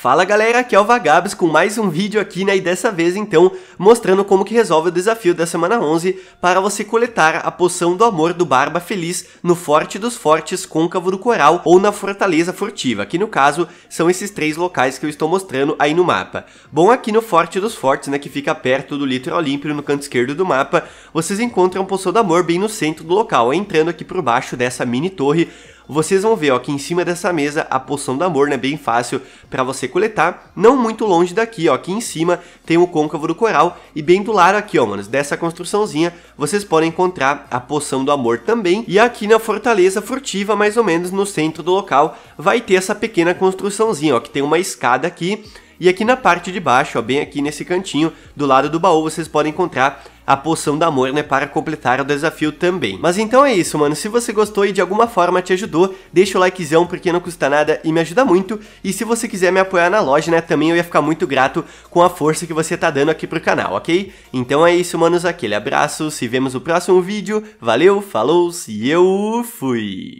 Fala galera, aqui é o Vagabs com mais um vídeo aqui, né, e dessa vez então mostrando como que resolve o desafio da semana 11 para você coletar a poção do amor do Barba Feliz no Forte dos Fortes Côncavo do Coral ou na Fortaleza Furtiva, que no caso são esses três locais que eu estou mostrando aí no mapa. Bom, aqui no Forte dos Fortes, né, que fica perto do Litro Olímpio no canto esquerdo do mapa, vocês encontram a poção do amor bem no centro do local, entrando aqui por baixo dessa mini torre vocês vão ver ó, aqui em cima dessa mesa a poção do amor, né, bem fácil para você coletar, não muito longe daqui, ó, aqui em cima tem o côncavo do coral e bem do lado aqui, ó, manos, dessa construçãozinha, vocês podem encontrar a poção do amor também, e aqui na fortaleza furtiva, mais ou menos no centro do local, vai ter essa pequena construçãozinha, ó, que tem uma escada aqui, e aqui na parte de baixo, ó, bem aqui nesse cantinho, do lado do baú, vocês podem encontrar a poção do amor, né, para completar o desafio também. Mas então é isso, mano. Se você gostou e de alguma forma te ajudou, deixa o likezão porque não custa nada e me ajuda muito. E se você quiser me apoiar na loja, né, também eu ia ficar muito grato com a força que você tá dando aqui pro canal, ok? Então é isso, manos. Aquele abraço, se vemos no próximo vídeo. Valeu, falou, se eu fui!